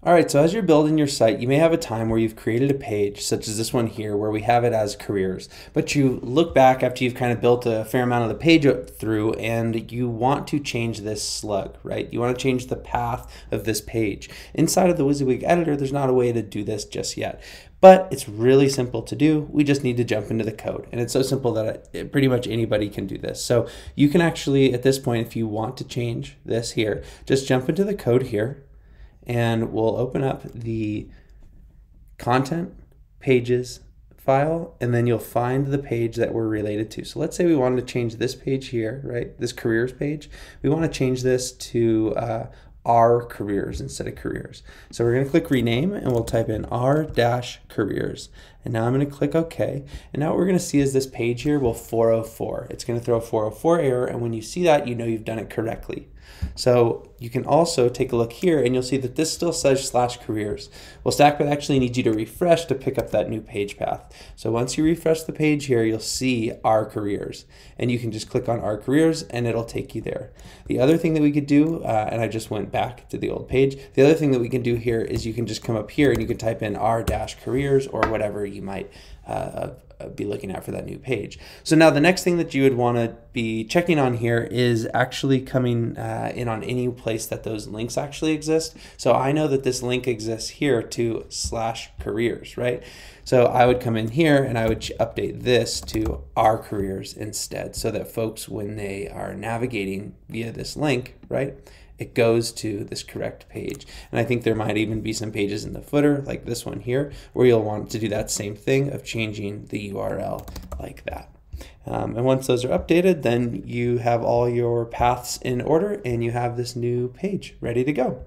All right, so as you're building your site, you may have a time where you've created a page, such as this one here, where we have it as careers. But you look back after you've kind of built a fair amount of the page through and you want to change this slug, right? You want to change the path of this page. Inside of the WYSIWYG editor, there's not a way to do this just yet. But it's really simple to do. We just need to jump into the code. And it's so simple that it, pretty much anybody can do this. So you can actually, at this point, if you want to change this here, just jump into the code here and we'll open up the content pages file and then you'll find the page that we're related to. So let's say we wanted to change this page here, right? This careers page. We want to change this to uh, our careers instead of careers. So we're going to click rename and we'll type in r dash careers. And now I'm going to click OK. And now what we're going to see is this page here will 404. It's going to throw a 404 error. And when you see that, you know you've done it correctly. So you can also take a look here and you'll see that this still says slash careers. Well, Stackbit actually needs you to refresh to pick up that new page path. So once you refresh the page here, you'll see our careers and you can just click on our careers and it'll take you there. The other thing that we could do, uh, and I just went back to the old page, the other thing that we can do here is you can just come up here and you can type in our dash careers or whatever you might uh, uh, be looking at for that new page. So now the next thing that you would want to be checking on here is actually coming uh, in on any place that those links actually exist. So I know that this link exists here to slash careers, right? So I would come in here and I would update this to our careers instead so that folks, when they are navigating via this link, right, it goes to this correct page. And I think there might even be some pages in the footer, like this one here, where you'll want to do that same thing of changing the URL like that. Um, and once those are updated, then you have all your paths in order and you have this new page ready to go.